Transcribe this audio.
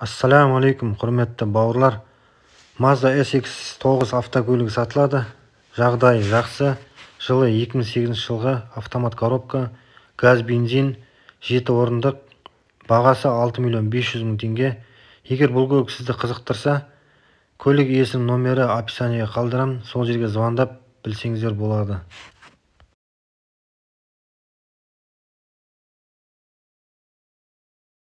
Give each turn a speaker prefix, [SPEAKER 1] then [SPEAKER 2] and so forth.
[SPEAKER 1] ассаламу алейкум құрметті бауырлар. Mazda sx 9 автокөлігі сатылады. Жағдайы жақсы. Жылы 2008 жылғы автомат коробка газ бензин 7 орындық бағасы 6 миллион 500 мың теңге. Егер бұл көлік сізді қызықтырса көлік иесінің номері описаниеге қалдырамын сол жерге звондап білсеңіздер болады.